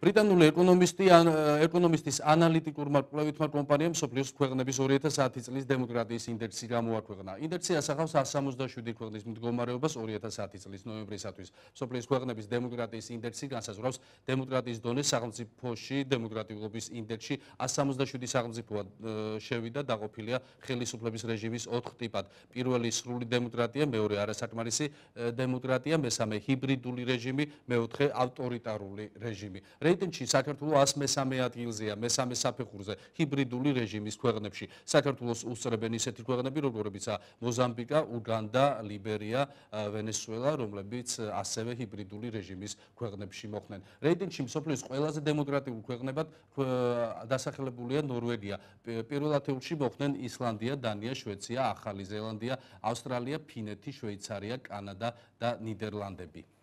ბრიტანული ეკონომისტი ეკონომისტის ანალიტიკურმა კვლევითმა კომპანიამ სოფლიოს ქვეყნების 2010 წლის დემოკრატიის ინდექსი გამოაქვეყნა. ინდექსი ასახავს 167 ქვეყნის მდგომარეობას 2010 წლის ნოემბრისათვის. სოფლიოს ქვეყნების დემოკრატიის ინდექსი განსაზღვრავს დემოკრატიის დონეს სახელმწიფოში, დემოკრატიულობის ინდექსში 167 სახელმწიფოა შევიდა დაყოფილია ხელისუფლების რეჟიმის 4 ტიპად. პირველი სრული დემოკრატია, მეორე არასაკმარისი დემოკრატია, მესამე ჰიბრიდული რეჟიმი, მეოთხე ავტორიტარული რეჟიმი. რეიტინგში საქართველოს 113 ადგილზეა მესამე საფეხურზე ჰიბრიდული რეჟიმის ქვეყნებში საქართველოს უსწრებენ ისეთი ქვეყნები როგორებიცაა მოზამბიკა, უგანდა, ლიბერია, ვენესუელა, რომლებიც ასევე ჰიბრიდული რეჟიმის ქვეყნებში მოხდნენ. რეიტინგში მსოფლიოს ყველაზე დემოკრატიულ ქვეყნებად დასახელებულია ნორვეგია. პირველ ათეულში მოხდნენ ისლანდია, დანია, შვეიცარია, ახალი ზელანდია, ავსტრალია, ფინეთი, შვეიცარია, კანადა და ნიდერლანდები.